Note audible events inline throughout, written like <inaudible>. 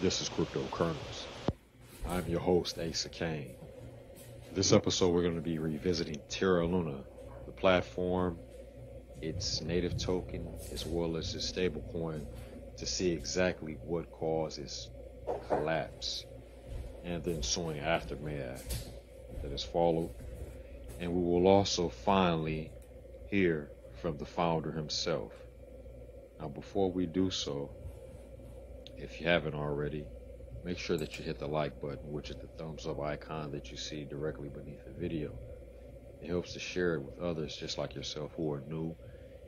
This is Crypto Kernels. I'm your host, Asa Kane. This episode, we're going to be revisiting Terra Luna, the platform, its native token, as well as its stablecoin, to see exactly what caused its collapse and the ensuing aftermath that has followed. And we will also finally hear from the founder himself. Now, before we do so, if you haven't already, make sure that you hit the like button, which is the thumbs up icon that you see directly beneath the video. It helps to share it with others just like yourself who are new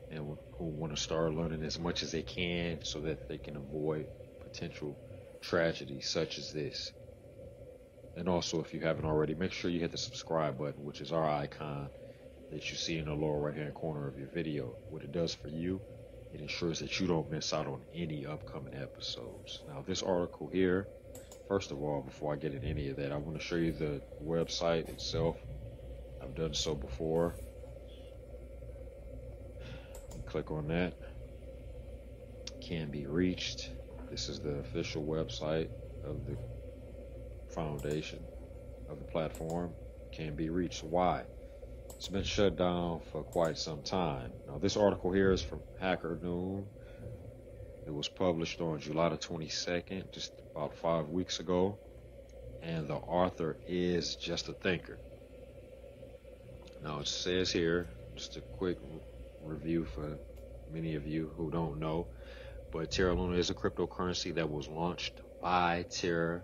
and who want to start learning as much as they can so that they can avoid potential tragedies such as this. And also, if you haven't already, make sure you hit the subscribe button, which is our icon that you see in the lower right hand corner of your video. What it does for you it ensures that you don't miss out on any upcoming episodes. Now, this article here, first of all, before I get into any of that, I want to show you the website itself. I've done so before. Click on that. Can be reached. This is the official website of the foundation of the platform. Can be reached. Why? It's been shut down for quite some time. Now, this article here is from Hacker Noon. It was published on July the 22nd, just about five weeks ago. And the author is just a thinker. Now, it says here, just a quick review for many of you who don't know, but Terra Luna is a cryptocurrency that was launched by Terra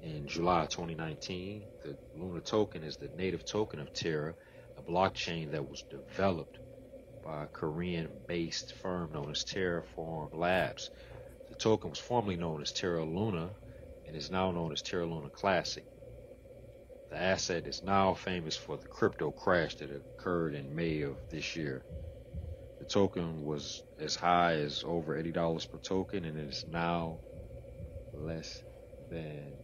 in July 2019. The Luna token is the native token of Terra a blockchain that was developed by a Korean based firm known as Terraform Labs. The token was formerly known as Terra Luna and is now known as Terra Luna Classic. The asset is now famous for the crypto crash that occurred in May of this year. The token was as high as over $80 per token and it is now less than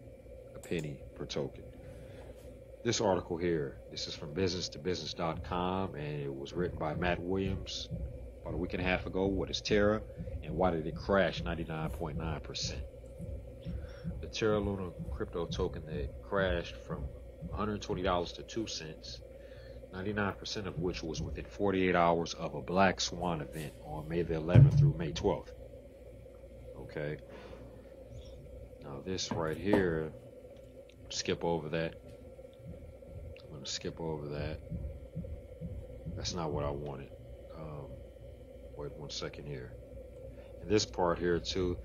a penny per token this article here. This is from business to business.com and it was written by Matt Williams about a week and a half ago. What is Terra and why did it crash 99.9%? The Terra Luna crypto token that crashed from $120 to 2 cents, 99% of which was within 48 hours of a Black Swan event on May the 11th through May 12th. Okay. Now this right here, skip over that skip over that. That's not what I wanted. Um, wait one second here. And this part here too,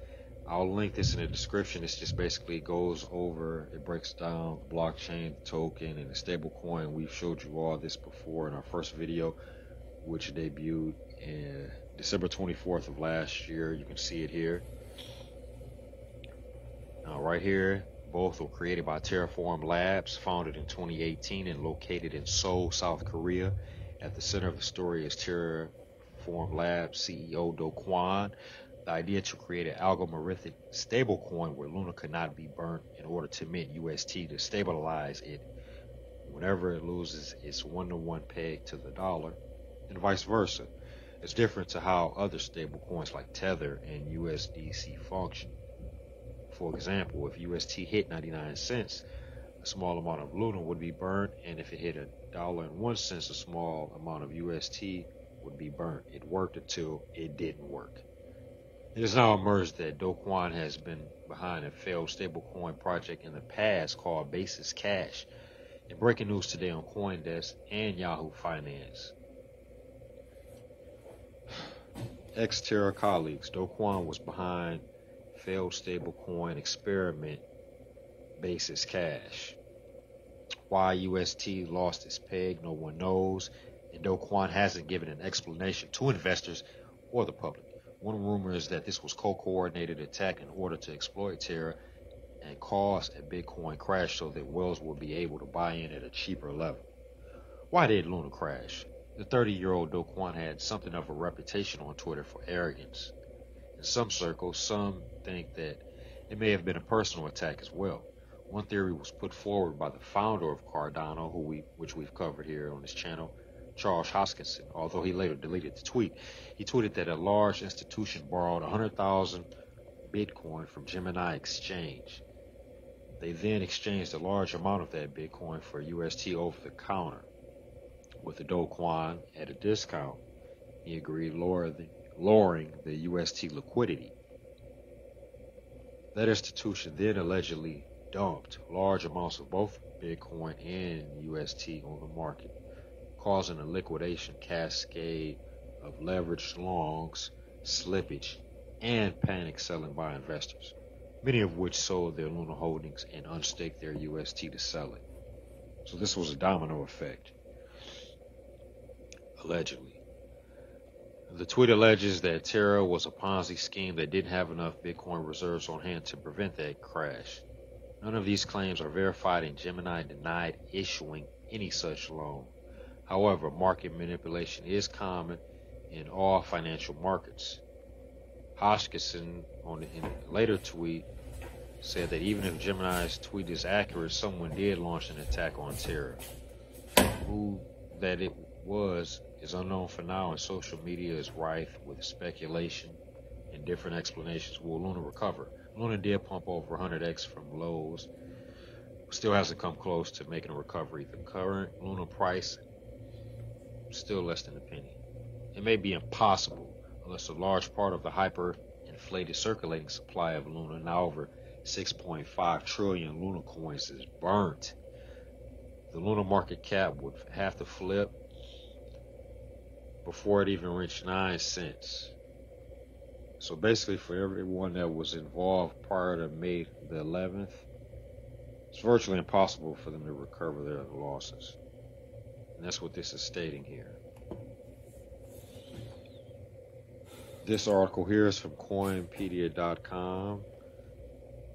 I'll link this in the description. It just basically goes over, it breaks down the blockchain, the token, and the stable coin. We've showed you all this before in our first video, which debuted in December 24th of last year. You can see it here. Now right here, both were created by Terraform Labs, founded in 2018 and located in Seoul, South Korea. At the center of the story is Terraform Labs CEO Do Kwon. The idea to create an algorithmic stablecoin where Luna could not be burnt in order to mint UST to stabilize it whenever it loses its one-to-one peg to the dollar, and vice versa. It's different to how other stablecoins like Tether and USDC function. For example, if UST hit 99 cents, a small amount of Luna would be burnt, and if it hit a dollar and one cents, a small amount of UST would be burnt. It worked until it didn't work. It has now emerged that Do Kwon has been behind a failed stablecoin project in the past called Basis Cash. In breaking news today on CoinDesk and Yahoo Finance, <sighs> ex-Terra colleagues, Do Kwon was behind failed stablecoin experiment basis cash. Why UST lost its peg, no one knows, and Do Kwon hasn't given an explanation to investors or the public. One rumor is that this was co-coordinated attack in order to exploit Terra and cause a Bitcoin crash so that Wells will be able to buy in at a cheaper level. Why did Luna crash? The 30-year-old Do Kwon had something of a reputation on Twitter for arrogance. Some circles, some think that it may have been a personal attack as well. One theory was put forward by the founder of Cardano, who we, which we've covered here on this channel, Charles Hoskinson, although he later deleted the tweet. He tweeted that a large institution borrowed 100,000 Bitcoin from Gemini Exchange. They then exchanged a large amount of that Bitcoin for UST over the counter. With the Do Kwon at a discount, he agreed lowering the UST liquidity. That institution then allegedly dumped large amounts of both Bitcoin and UST on the market, causing a liquidation cascade of leveraged longs, slippage, and panic selling by investors, many of which sold their Luna holdings and unstaked their UST to sell it. So this was a domino effect, allegedly. The tweet alleges that Terra was a Ponzi scheme that didn't have enough Bitcoin reserves on hand to prevent that crash. None of these claims are verified, and Gemini denied issuing any such loan. However, market manipulation is common in all financial markets. Hoskinson, on in a later tweet, said that even if Gemini's tweet is accurate, someone did launch an attack on Terra. Who that it was is unknown for now, and social media is rife with speculation and different explanations. Will Luna recover? Luna did pump over 100x from lows. Still hasn't come close to making a recovery. The current Luna price still less than a penny. It may be impossible unless a large part of the hyper inflated circulating supply of Luna, now over 6.5 trillion Luna coins, is burnt. The Luna market cap would have to flip before it even reached 9 cents. So basically, for everyone that was involved prior to May the 11th, it's virtually impossible for them to recover their losses. And that's what this is stating here. This article here is from Coinpedia.com,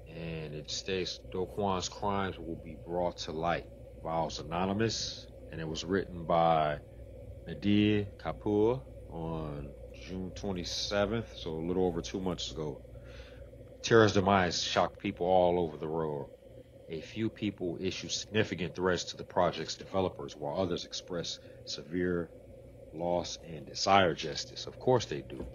and it states Do Kwon's crimes will be brought to light. Vows Anonymous, and it was written by Nadir Kapoor on June 27th, so a little over two months ago. Terra's demise shocked people all over the world. A few people issued significant threats to the project's developers, while others expressed severe loss and desire justice. Of course they do.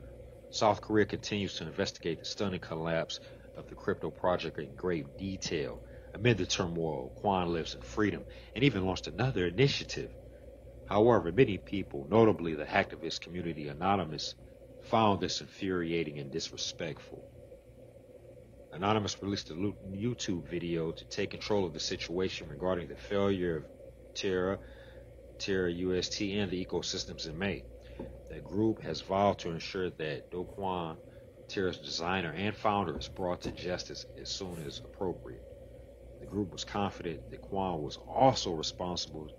South Korea continues to investigate the stunning collapse of the crypto project in great detail. Amid the turmoil, Kwon lives in freedom and even launched another initiative. However, many people, notably the hacktivist community Anonymous, found this infuriating and disrespectful. Anonymous released a YouTube video to take control of the situation regarding the failure of Terra, Terra UST, and the ecosystems in May. The group has vowed to ensure that Do Kwon, Terra's designer and founder, is brought to justice as soon as appropriate. The group was confident that Kwon was also responsible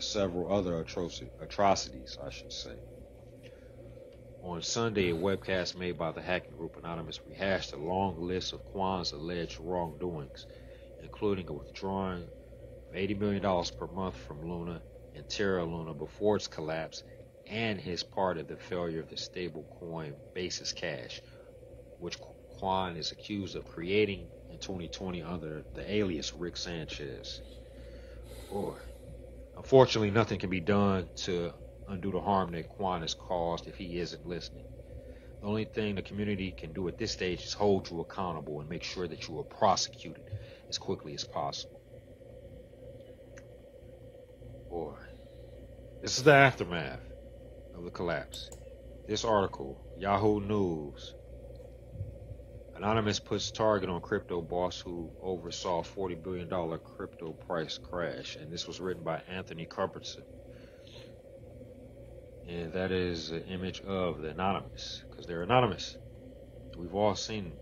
several other atrocities, I should say. On Sunday, a webcast made by the hacking group Anonymous rehashed a long list of Kwon's alleged wrongdoings, including a withdrawing of $80 million per month from Luna and Terra Luna before its collapse and his part of the failure of the stablecoin Basis Cash, which Kwon is accused of creating in 2020 under the alias Rick Sanchez. Boy, unfortunately, nothing can be done to undo the harm that Kwon has caused if he isn't listening. The only thing the community can do at this stage is hold you accountable and make sure that you are prosecuted as quickly as possible. Boy, this is the aftermath of the collapse. This article, Yahoo News. Anonymous puts target on crypto boss who oversaw $40 billion crypto price crash. And this was written by Anthony Carpenterson. And that is an image of the Anonymous, because they're anonymous. We've all seen.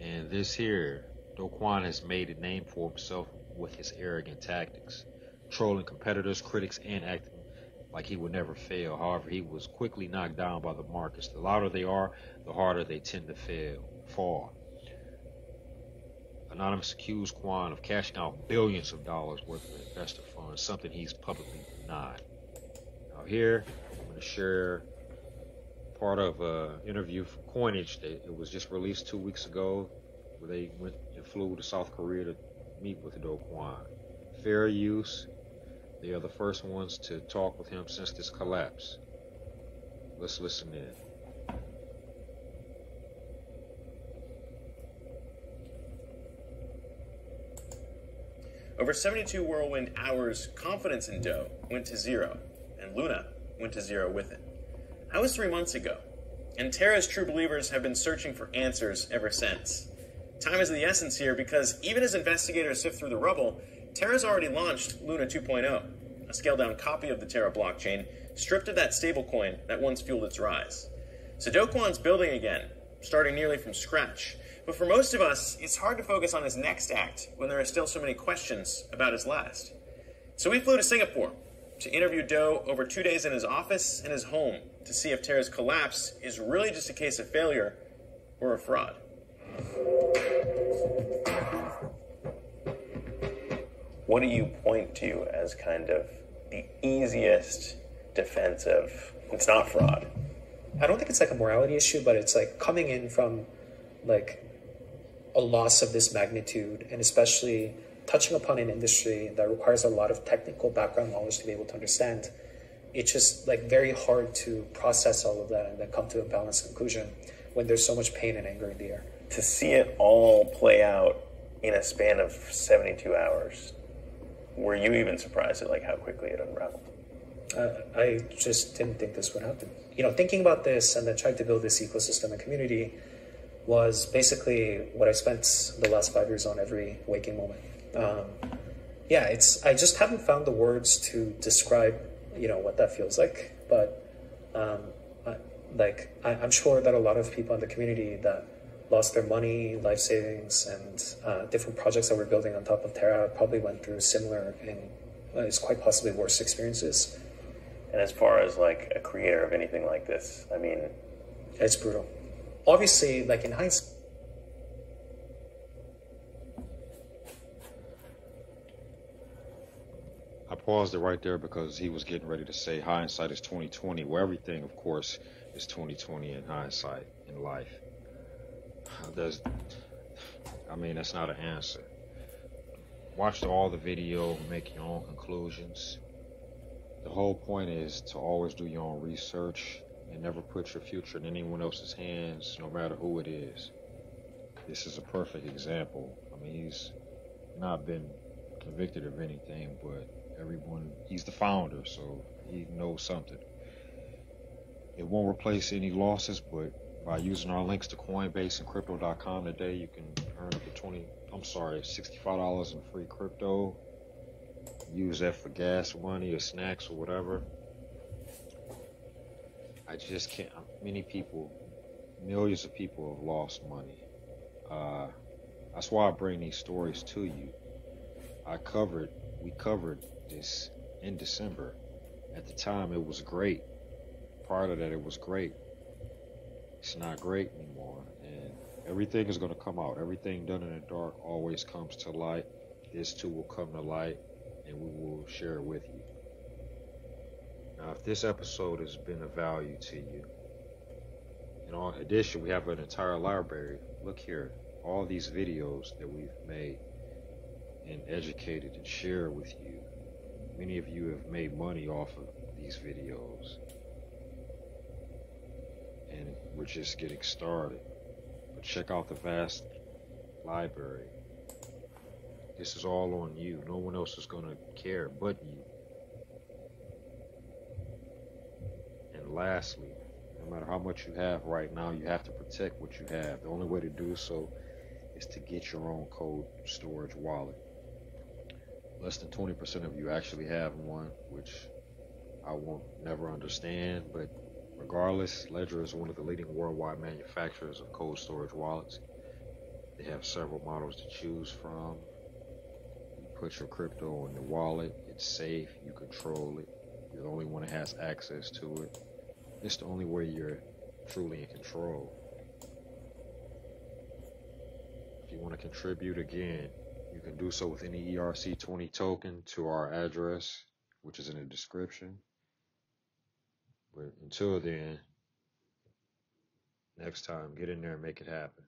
And this here, Do Kwon has made a name for himself with his arrogant tactics, trolling competitors, critics, and acting like he would never fail. However, he was quickly knocked down by the markets. The louder they are, the harder they tend to fail, Anonymous accused Kwon of cashing out billions of dollars worth of investor funds, something he's publicly denied. Now here, I'm going to share part of an interview from Coinage that it was just released two weeks ago, where they went and flew to South Korea to meet with Do Kwon. Fair use they are the first ones to talk with him since this collapse. Let's listen in. Over 72 whirlwind hours, confidence in Do went to zero, and Luna went to zero with it. That was three months ago, and Terra's true believers have been searching for answers ever since. Time is of the essence here because even as investigators sift through the rubble, Terra's already launched Luna 2.0, a scaled down copy of the Terra blockchain, stripped of that stablecoin that once fueled its rise. So Do Kwon's building again, starting nearly from scratch. But for most of us, it's hard to focus on his next act when there are still so many questions about his last. So we flew to Singapore to interview Do over two days in his office and his home to see if Terra's collapse is really just a case of failure or a fraud. What do you point to as kind of the easiest defense of it's not fraud? I don't think it's like a morality issue, but it's like coming in from like a loss of this magnitude and especially touching upon an industry that requires a lot of technical background knowledge to be able to understand it's just like very hard to process all of that and then come to a balanced conclusion when there's so much pain and anger in the air. To see it all play out in a span of 72 hours were you even surprised at like how quickly it unraveled uh, i just didn't think this would happen you know thinking about this and then trying to build this ecosystem and community was basically what I spent the last five years on every waking moment. Um, yeah, it's I just haven't found the words to describe you know what that feels like, but um, I, like I, am sure that a lot of people in the community that lost their money, life savings, and uh, different projects that we're building on top of Terra probably went through similar and uh, it's quite possibly worse experiences. And as far as like a creator of anything like this, I mean, it's brutal obviously, like in hindsight, I paused it right there because he was getting ready to say hindsight is 2020, where everything, of course, is 2020 in hindsight in life. There's, I mean, that's not an answer. Watch all the video, make your own conclusions. The whole point is to always do your own research and never put your future in anyone else's hands, no matter who it is. This is a perfect example. I mean, he's not been convicted of anything, but everyone, he's the founder, so he knows something. It won't replace any losses, but by using our links to Coinbase and Crypto.com today, you can earn up to 20, I'm sorry, $65 in free crypto. Use that for gas money or snacks or whatever. I just can't. Many people, millions of people have lost money. Uh, that's why I bring these stories to you. I covered, we covered this in December. At the time, it was great. Prior to that, it was great. It's not great anymore, and everything is going to come out. Everything done in the dark always comes to light. This too will come to light, and we will share it with you. Now, if this episode has been of value to you, in addition, we have an entire library. Look here, all these videos that we've made and educated and shared with you. Many of you have made money off of these videos. And we're just getting started. But check out the vast library. This is all on you. No one else is going to care but you. And lastly, no matter how much you have right now, you have to protect what you have. The only way to do so is to get your own cold storage wallet. Less than 20% of you actually have one, which I won't never understand, but regardless, Ledger is one of the leading worldwide manufacturers of cold storage wallets. They have several models to choose from. Put your crypto in the wallet, it's safe, you control it. You're the only one that has access to it. It's the only way you're truly in control. If you want to contribute again, you can do so with any ERC20 token to our address, which is in the description. But until then, next time, get in there and make it happen.